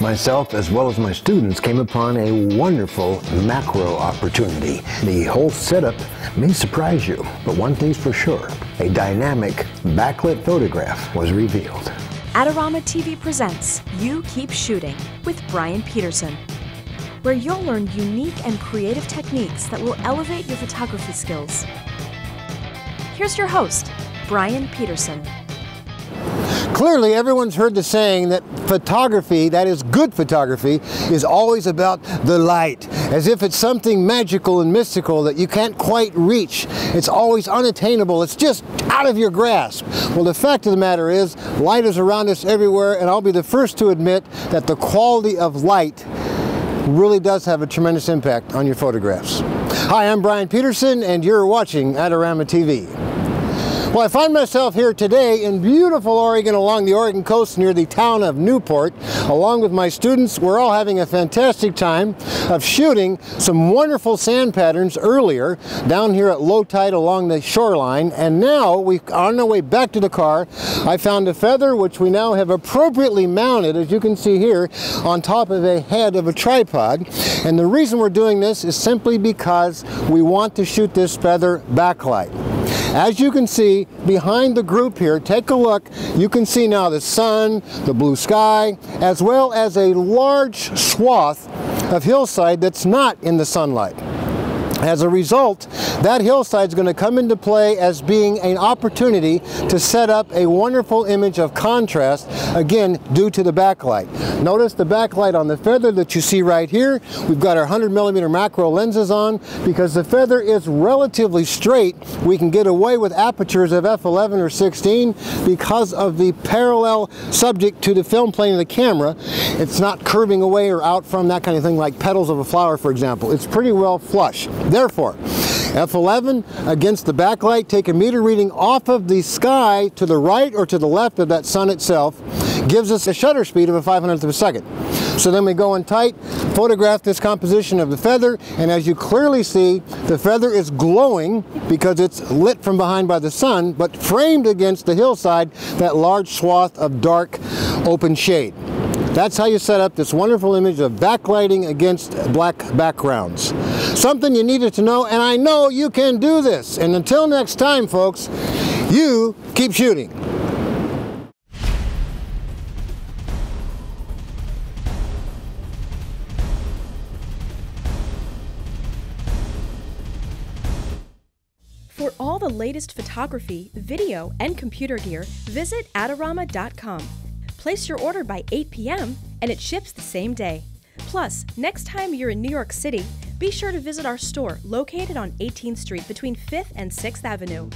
Myself, as well as my students, came upon a wonderful macro opportunity. The whole setup may surprise you, but one thing's for sure a dynamic backlit photograph was revealed. Adorama TV presents You Keep Shooting with Bryan Peterson, where you'll learn unique and creative techniques that will elevate your photography skills. Here's your host, Bryan Peterson. Clearly, everyone's heard the saying that photography, that is good photography, is always about the light, as if it's something magical and mystical that you can't quite reach. It's always unattainable. It's just out of your grasp. Well, the fact of the matter is, light is around us everywhere, and I'll be the first to admit that the quality of light really does have a tremendous impact on your photographs. Hi, I'm Bryan Peterson, and you're watching Adorama TV. Well, I find myself here today in beautiful Oregon along the Oregon coast near the town of Newport. Along with my students, we're all having a fantastic time of shooting some wonderful sand patterns earlier down here at low tide along the shoreline. And now, we on our way back to the car, I found a feather which we now have appropriately mounted, as you can see here, on top of a head of a tripod. And the reason we're doing this is simply because we want to shoot this feather backlight. As you can see behind the group here, take a look, you can see now the sun, the blue sky, as well as a large swath of hillside that's not in the sunlight. As a result, that hillside is going to come into play as being an opportunity to set up a wonderful image of contrast, again, due to the backlight. Notice the backlight on the feather that you see right here. We've got our 100 millimeter macro lenses on because the feather is relatively straight. We can get away with apertures of f11 or 16 because of the parallel subject to the film plane of the camera. It's not curving away or out from that kind of thing like petals of a flower, for example. It's pretty well flush. Therefore, F11 against the backlight, take a meter reading off of the sky to the right or to the left of that sun itself, gives us a shutter speed of a 500th of a second. So then we go in tight, photograph this composition of the feather, and as you clearly see, the feather is glowing because it's lit from behind by the sun, but framed against the hillside, that large swath of dark open shade. That's how you set up this wonderful image of backlighting against black backgrounds. Something you needed to know, and I know you can do this. And until next time, folks, you keep shooting. For all the latest photography, video, and computer gear, visit Adorama.com. Place your order by 8 p.m. and it ships the same day. Plus, next time you're in New York City, be sure to visit our store located on 18th Street between 5th and 6th Avenue.